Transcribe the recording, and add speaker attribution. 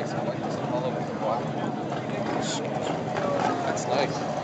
Speaker 1: nice. I like this all over the bottom. That's nice.